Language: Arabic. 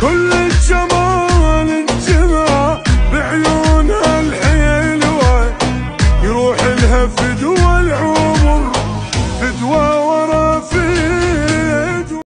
كل الجمال انجمع بعيونها الحلوة يروح لها فدوة